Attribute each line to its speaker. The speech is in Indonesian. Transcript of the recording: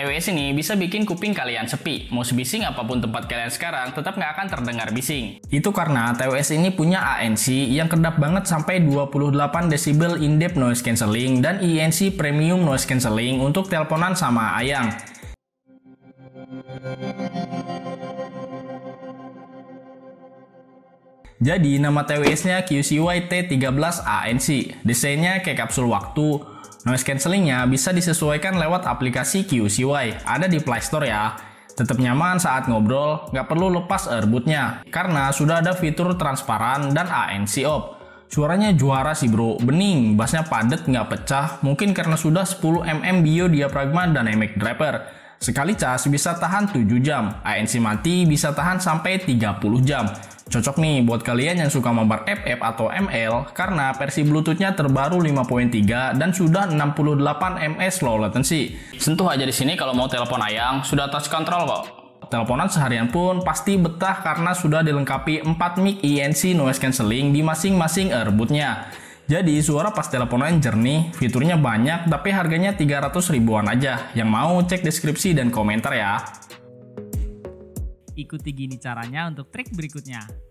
Speaker 1: TWS ini bisa bikin kuping kalian sepi. Mau sebising apa pun tempat kalian sekarang, tetap nggak akan terdengar bising. Itu karena TWS ini punya ANC yang kedap banget sampai 28 decibel in-depth noise cancelling dan INC premium noise cancelling untuk teleponan sama ayang. Jadi nama TWS-nya QCY T13 ANC. Desainnya kayak kapsul waktu. Noise cancellingnya bisa disesuaikan lewat aplikasi QCY. Ada di Play Store ya. Tetap nyaman saat ngobrol, nggak perlu lepas earbootnya. Karena sudah ada fitur transparan dan ANC off. Suaranya juara sih bro, bening, bassnya padat nggak pecah, mungkin karena sudah 10 mm bio diafragma dynamic driver. Sekali cas bisa tahan 7 jam, ANC mati bisa tahan sampai 30 jam. Cocok nih buat kalian yang suka mabar FF atau ML karena versi Bluetoothnya terbaru 5.3 dan sudah 68 ms low latency. Sentuh aja di sini kalau mau telepon ayang, sudah touch control kok. Teleponan seharian pun pasti betah karena sudah dilengkapi 4 mic ENC noise cancelling di masing-masing earbootnya. Jadi suara pas teleponan jernih, fiturnya banyak tapi harganya 300 ribuan aja. Yang mau cek deskripsi dan komentar ya.
Speaker 2: Ikuti gini caranya untuk trik berikutnya.